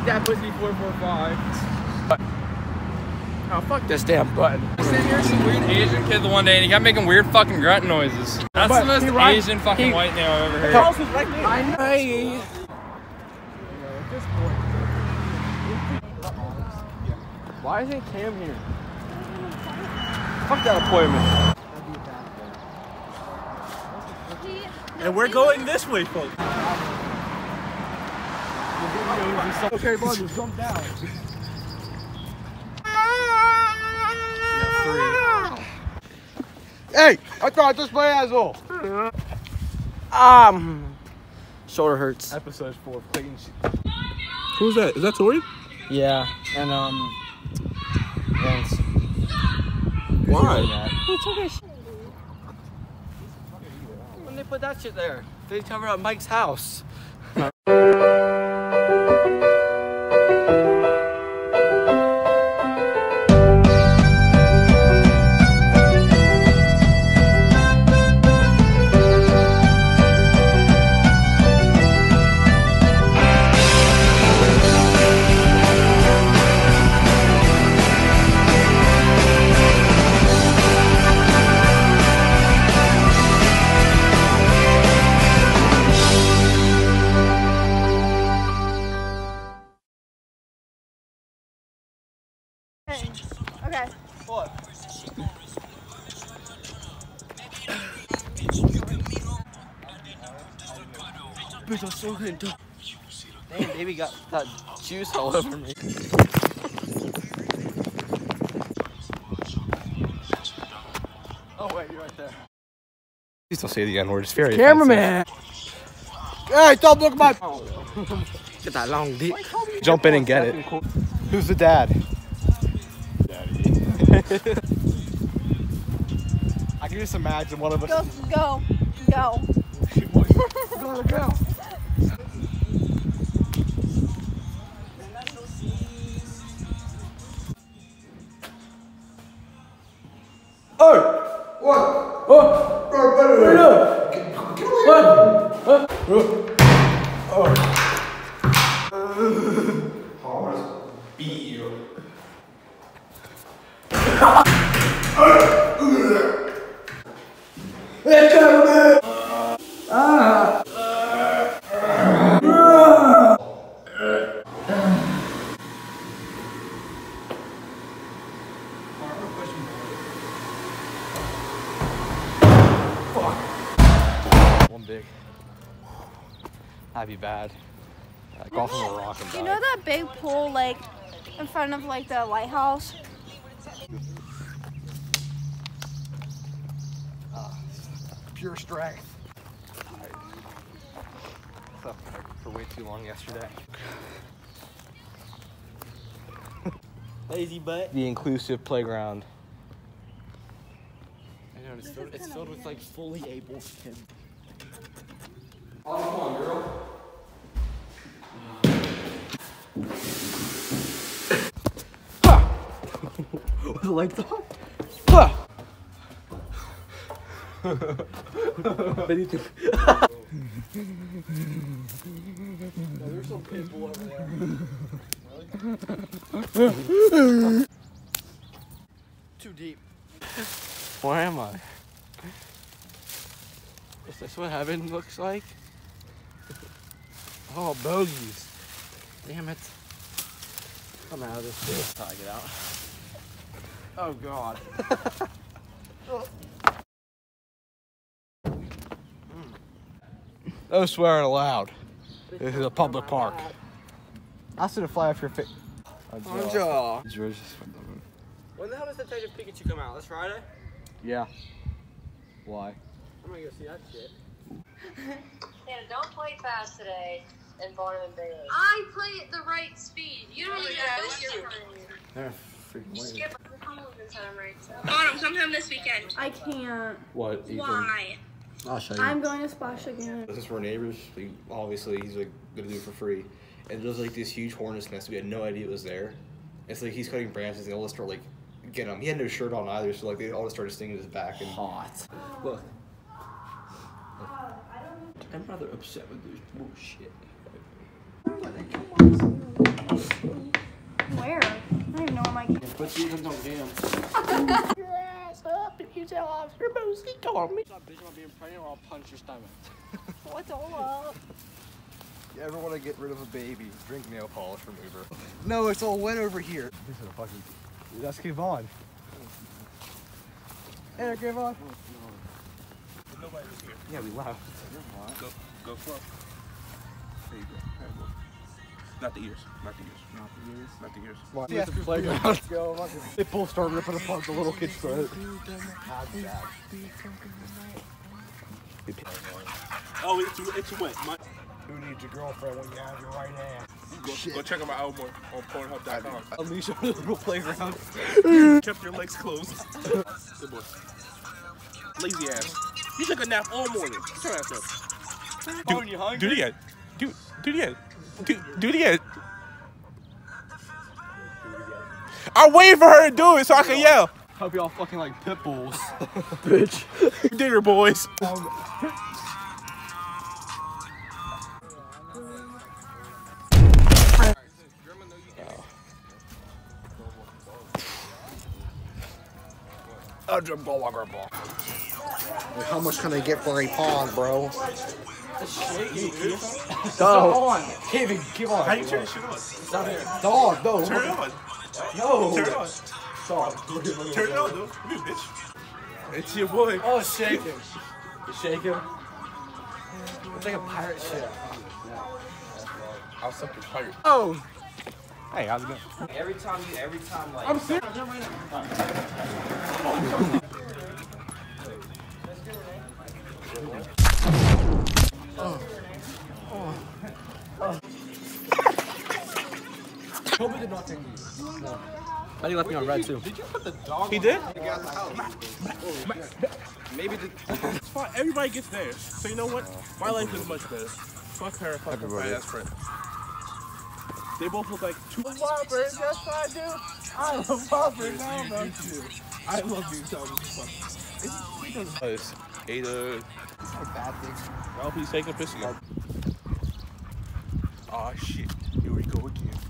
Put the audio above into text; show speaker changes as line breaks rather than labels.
Eat that pussy 445. Oh, fuck this damn button.
I sitting here some weird Asian kid the one day and he kept making weird fucking grunt noises. That's
But
the most
he right-
Asian fucking
he-
white name I've ever heard.
Charles was right there. I know. Hey. Why isn't Cam here? Fuck that appointment.
And we're going this way, folks.
Okay, bud, just jump down. Hey, I thought this my asshole. Um, shoulder hurts.
Episode four of Clayton. Who's that? Is that Tori?
Yeah, and um, Vince.
Why?
When they put that shit there, they cover up Mike's house. Bitch, I'm so good. Damn, baby got that juice all over me. Oh wait, you're right there.
Please don't say the N word. It's very
Cameraman. Hey, don't look at my. Oh. Get that long dick.
Jump in and get it. Who's the dad? Daddy.
I can just imagine one of us.
Go, go, go.
Gotta go. Oh! Bro, bro, bro. Get, get away! What? Huh? Oh.
One big. That'd be bad. Uh, golf on a rock and
You
die.
know that big pool, like, in front of, like, the lighthouse?
Pure strength.
Slept for way too long yesterday.
Lazy butt.
The inclusive playground.
I know, it's filled, it's filled with like fully able kids. Was the lights on? There's some people over there. Too deep. Where am I? Is this what heaven looks like? Oh, bogeys. Damn it. I'm out of this shit. How I get out. Oh, God.
No swearing allowed. This is a public park.
I should have fly off your face.
Anja.
George When the hell does Detective Pikachu come out? This Friday?
Yeah. Why?
I'm gonna go see that shit.
Hannah, don't play fast today in Barnum and Bailey.
I play at the right speed. You don't oh, even
yeah,
know
what's
your
your-
time.
They're freaking late.
Skip the home time right so.
Sometime this weekend.
I can't.
What?
Why?
I'll show you.
I'm going to Splash again.
This is for neighbors, like, obviously he's like gonna do it for free. And there's like this huge hornet's nest. We had no idea it was there. It's like he's cutting branches and all just start like getting him. He had no shirt on either, so like they all just started stinging his back. And
hot. Look. I'm rather upset with this bullshit. But you even don't get him. Your ass up and you tell Officer Boosie call me. Stop bitching about being pregnant or I'll punch your stomach.
What's all up?
You ever want to get rid of a baby? Drink nail polish from Uber. No, it's all wet over here. This is a fucking. That's Kavon. Hey, Kavon.
Nobody was here.
Yeah, we left.
Go, go slow. There you go. There you go. Not the ears. Not the ears. Not the ears. Not the ears.
Yeah, the playground. Let's. They both start ripping apart the little kid's throat.
Oh, it's it's wet. My,
Who needs a girlfriend when you have your right hand?
go, go check out my album on, on Pornhub.com.
Unleash on the little playground.
Kept your legs closed. Good boy. Lazy ass. You took a nap all morning. Turn ass up.
Do, you hungry?
Do it again. Do, do it again. Do, do it again. I'm waiting for her to do it so I can yell.
Hope y'all fucking like pit bulls. Bitch.
Digger boys.
How much can I get for a pawn, bro?
Go. Keep it, keep on.
How you turn this shit on?
Dog, no.
Turn it on.
No.
Turn it on. Turn it on, dude. Come here, bitch. It's your boy.
Oh, shake him. Shake him. It's like a pirate ship.
I'll suck your pirate.
Oh. Hey, how's it going?
Every time you, every time like.
I'm serious.
Kobe did not take these. I think he left me on red too.
He did?
Maybe the.
It's fine. Everybody gets theirs. So you know what? My life is much better. Fuck her. Fuck
Everybody.
my best friend. They both look like two.
Whoppers, yes I do. I love Whoppers, now about you.
I love you, Tell me. It's Ada.
Bad.
I hope he's taking a piss again. Oh shit. Here we go again.